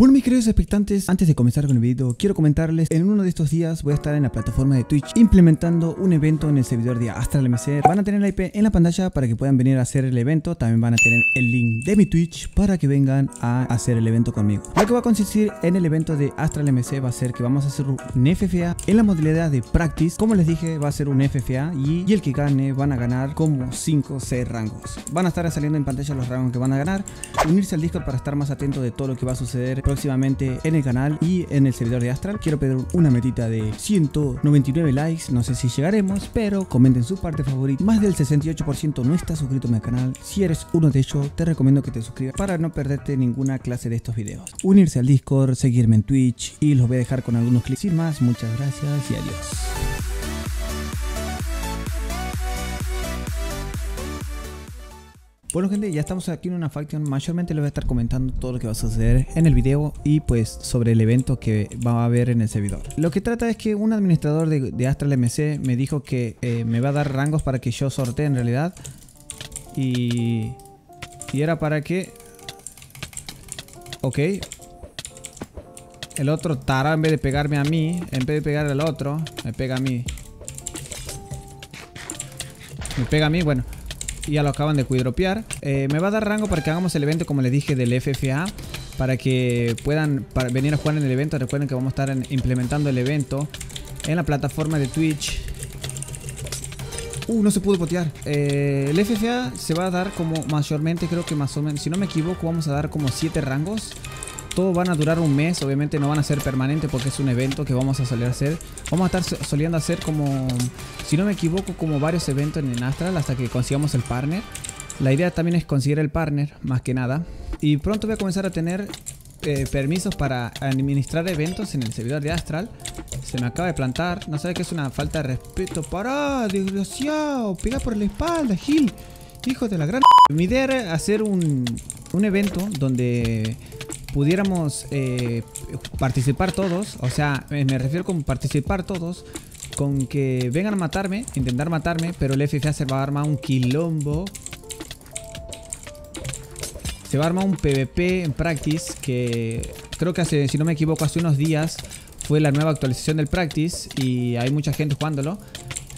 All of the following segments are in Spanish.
Bueno mis queridos expectantes, antes de comenzar con el video, quiero comentarles, en uno de estos días voy a estar en la plataforma de Twitch implementando un evento en el servidor de Astral MC. Van a tener la IP en la pantalla para que puedan venir a hacer el evento, también van a tener el link de mi Twitch para que vengan a hacer el evento conmigo. Lo que va a consistir en el evento de Astral MC va a ser que vamos a hacer un FFA en la modalidad de Practice. Como les dije, va a ser un FFA y, y el que gane van a ganar como 5 o 6 rangos. Van a estar saliendo en pantalla los rangos que van a ganar, unirse al Discord para estar más atento de todo lo que va a suceder próximamente en el canal y en el servidor de Astral. Quiero pedir una metita de 199 likes, no sé si llegaremos, pero comenten su parte favorita. Más del 68% no está suscrito a mi canal. Si eres uno de ellos, te recomiendo que te suscribas para no perderte ninguna clase de estos videos. Unirse al Discord, seguirme en Twitch y los voy a dejar con algunos clics. Sin más, muchas gracias y adiós. Bueno gente, ya estamos aquí en una faction, mayormente les voy a estar comentando todo lo que va a suceder en el video y pues sobre el evento que va a haber en el servidor. Lo que trata es que un administrador de, Astral MC me dijo que eh, me va a dar rangos para que yo sortee en realidad y, y era para que... Ok. El otro tará en vez de pegarme a mí, en vez de pegar al otro, me pega a mí. Me pega a mí, bueno ya lo acaban de cuidropear. Eh, me va a dar rango para que hagamos el evento, como les dije, del FFA. Para que puedan venir a jugar en el evento. Recuerden que vamos a estar implementando el evento en la plataforma de Twitch. Uh, no se pudo potear. Eh, el FFA se va a dar como mayormente, creo que más o menos, si no me equivoco, vamos a dar como 7 rangos. Todos van a durar un mes, obviamente no van a ser permanentes porque es un evento que vamos a soler hacer. Vamos a estar soliendo hacer como, si no me equivoco, como varios eventos en Astral hasta que consigamos el partner. La idea también es conseguir el partner, más que nada. Y pronto voy a comenzar a tener eh, permisos para administrar eventos en el servidor de Astral. Se me acaba de plantar. No sabe que es una falta de respeto. ¡Para! ¡Desgraciado! Pega por la espalda, Gil. Hijo de la gran... Mi idea era hacer un, un evento donde pudiéramos eh, participar todos, o sea, me refiero con participar todos, con que vengan a matarme, intentar matarme, pero el FFA se va a armar un quilombo. Se va a armar un PvP en Practice que creo que hace, si no me equivoco, hace unos días fue la nueva actualización del Practice y hay mucha gente jugándolo.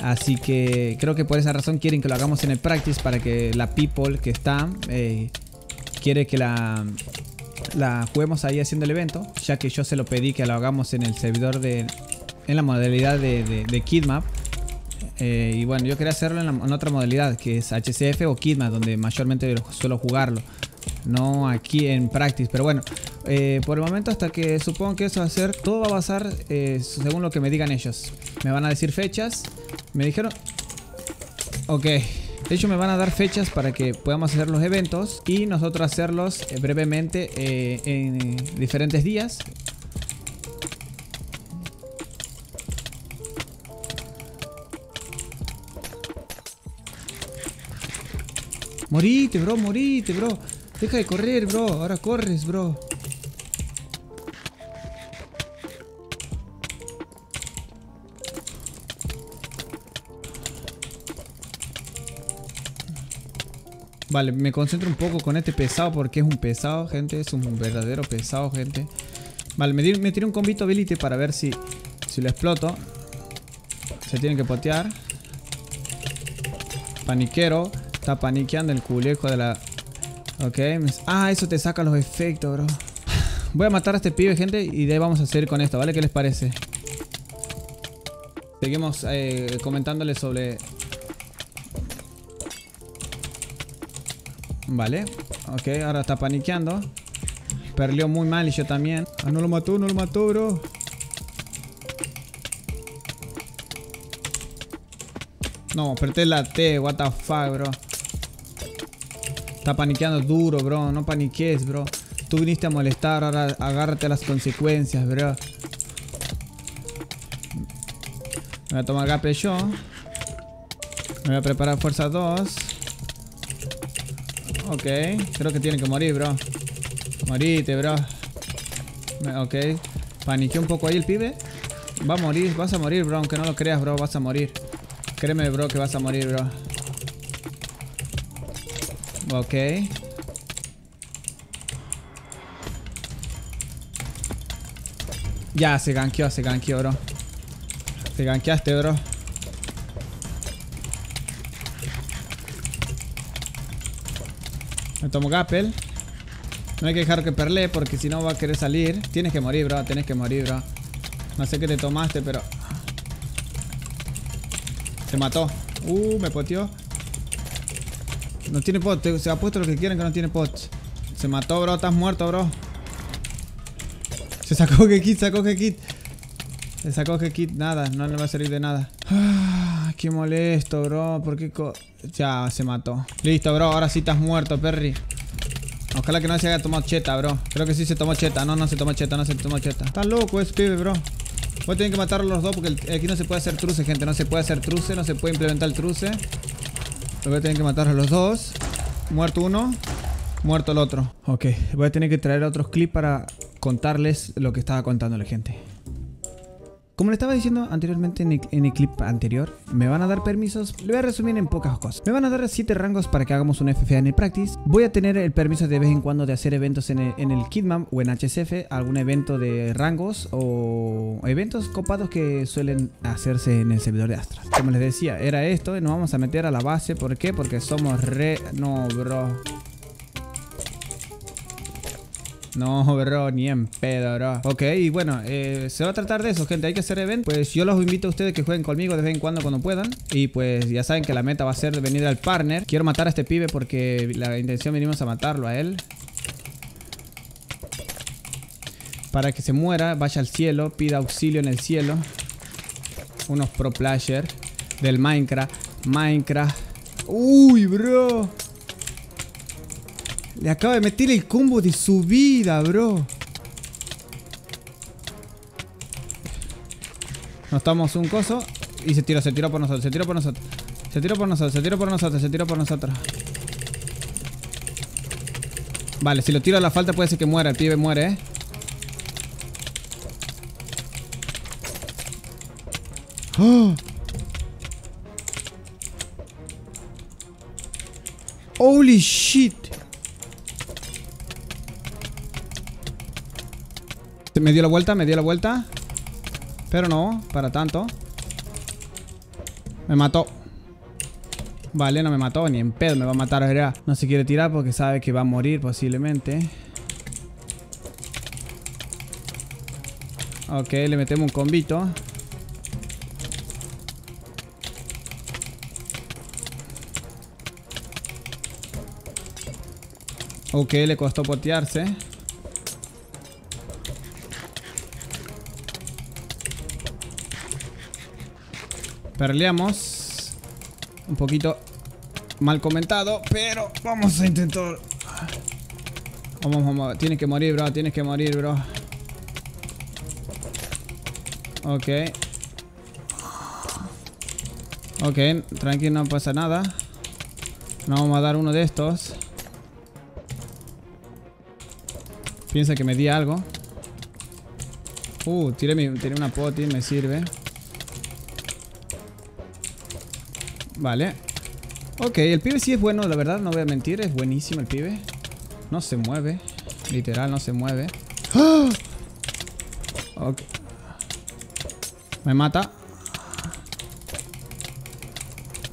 Así que creo que por esa razón quieren que lo hagamos en el Practice para que la people que está eh, quiere que la la juguemos ahí haciendo el evento, ya que yo se lo pedí que lo hagamos en el servidor de... En la modalidad de, Kidmap. Eh, y bueno, yo quería hacerlo en, otra modalidad, que es HCF o Kidmap, donde mayormente suelo jugarlo. No aquí en Practice, pero bueno, eh, por el momento hasta que supongo que eso va a ser, todo va a pasar eh, según lo que me digan ellos. Me van a decir fechas. Me dijeron... Ok, de hecho me van a dar fechas para que podamos hacer los eventos y nosotros hacerlos eh, brevemente eh, en diferentes días. Morite, bro, morite, bro. Deja de correr, bro. Ahora corres, bro. Vale, me concentro un poco con este pesado porque es un pesado, gente. Es un verdadero pesado, gente. Vale, me, me tiré un combito ability para ver si, si lo exploto. Se tiene que potear. Paniquero. Está paniqueando el culejo de la... Ok. Ah, eso te saca los efectos, bro. Voy a matar a este pibe, gente. Y de ahí vamos a seguir con esto, ¿vale? ¿Qué les parece? Seguimos eh, comentándole sobre Vale. Ok, ahora está paniqueando. Perdió muy mal y yo también. Ah, no lo mató, no lo mató, bro. No, apreté la T, what the fuck, bro. Está paniqueando duro, bro. No paniques, bro. Tú viniste a molestar, ahora agárrate las consecuencias, bro. Me voy a tomar gape yo. Me voy a preparar fuerza 2. Ok, creo que tiene que morir, bro. Morite, bro. Ok. Paniqué un poco ahí el pibe. Va a morir, vas a morir, bro. Aunque no lo creas, bro, vas a morir. Créeme, bro, que vas a morir, bro. Ok. Ya, se ganqueó, se ganqueó, bro. Te ganqueaste, bro. Me tomo Gapel. No hay que dejar que perle porque si no va a querer salir. Tienes que morir, bro. Tienes que morir, bro. No sé qué te tomaste, pero... Se mató. Uh, me poteó. No tiene pot. Se ha puesto lo que quieren que no tiene pot. Se mató, bro. Estás muerto, bro. Se sacó que kit, sacó que kit. Se sacó que kit. Nada, no le va a salir de nada. Ah, qué molesto, bro. ¿Por qué Ya, se mató. Listo, bro. Ahora sí estás muerto, Perry. Ojalá que no se haya tomado cheta, bro. Creo que sí se tomó cheta. No, no se tomó cheta, no se tomó cheta. Está loco ese pibe, bro. Voy a tener que matarlos los dos porque aquí no se puede hacer truce, gente. No se puede hacer truce, no se puede implementar el truce. voy a tener que matar a los dos. Muerto uno, muerto el otro. Ok, voy a tener que traer otros clips para contarles lo que estaba contándole, gente. Como le estaba diciendo anteriormente en el, clip anterior, me van a dar permisos, le voy a resumir en pocas cosas. Me van a dar 7 rangos para que hagamos un FFA en el practice. Voy a tener el permiso de vez en cuando de hacer eventos en el, en Kidman o en HSF, algún evento de rangos o eventos copados que suelen hacerse en el servidor de Astra. Como les decía, era esto, y nos vamos a meter a la base. ¿Por qué? Porque somos re... No, bro. No, bro, ni en pedo, bro. Ok, y bueno, eh, se va a tratar de eso, gente. Hay que hacer event. Pues yo los invito a ustedes que jueguen conmigo de vez en cuando cuando puedan. Y pues ya saben que la meta va a ser venir al partner. Quiero matar a este pibe porque la intención venimos a matarlo a él. Para que se muera, vaya al cielo, pida auxilio en el cielo. Unos pro player del Minecraft. Minecraft. Uy, bro. Le acaba de meter el combo de su vida, bro. Nos tomamos un coso y se tiró, se tiró por nosotros, se tiró por nosotros. Se tiró por nosotros, se tiró por nosotros, se tiró por nosotros. Vale, si lo tiro a la falta puede ser que muera, el pibe muere, eh. ¡Oh! Holy shit. Me dio la vuelta, me dio la vuelta. Pero no, para tanto. Me mató. Vale, no me mató, ni en pedo me va a matar ahora. No se quiere tirar porque sabe que va a morir posiblemente. Ok, le metemos un combito. Ok, le costó potearse. Perleamos. Un poquito mal comentado, pero vamos a intentar. Vamos, vamos. Tienes que morir, bro. Tienes que morir, bro. Ok. Ok, tranquilo, no pasa nada. No vamos a dar uno de estos. Piensa que me di algo. Uh, tiré una poti, me sirve. Vale. Ok, el pibe sí es bueno, la verdad, no voy a mentir. Es buenísimo el pibe. No se mueve. Literal, no se mueve. ¡Ah! Ok. Me mata.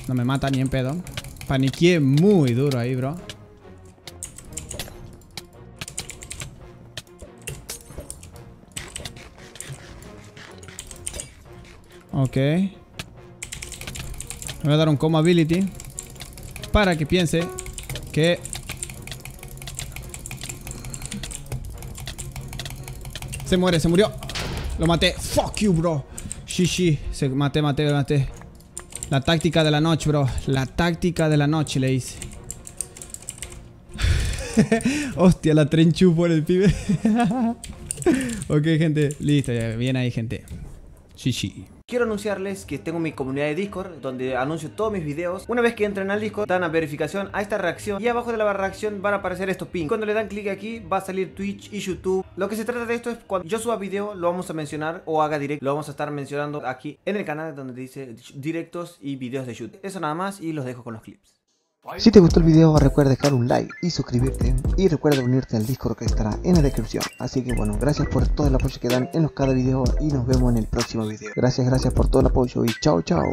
No me mata ni en pedo. Paniqué muy duro ahí, bro. Ok. Me voy a dar un combo ability para que piense que se muere, se murió. Lo maté. Fuck you, bro. Shishi, se maté, maté, maté. La táctica de la noche, bro. La táctica de la noche le hice. Hostia, la trenchu por el pibe. ok, gente. Listo, ya. Bien ahí, gente. Quiero anunciarles que tengo mi comunidad de Discord donde anuncio todos mis videos. Una vez que entren al Discord dan a verificación a esta reacción y abajo de la reacción van a aparecer estos pins. Cuando le dan clic aquí va a salir Twitch y YouTube. Lo que se trata de esto es cuando yo suba video lo vamos a mencionar o haga directo. Lo vamos a estar mencionando aquí en el canal donde dice directos y videos de YouTube. Eso nada más y los dejo con los clips. Si te gustó el video recuerda dejar un like y suscribirte y recuerda unirte al Discord que estará en la descripción. Así que bueno, gracias por todo el apoyo que dan en los cada video y nos vemos en el próximo video. Gracias, gracias por todo el apoyo y chao chao.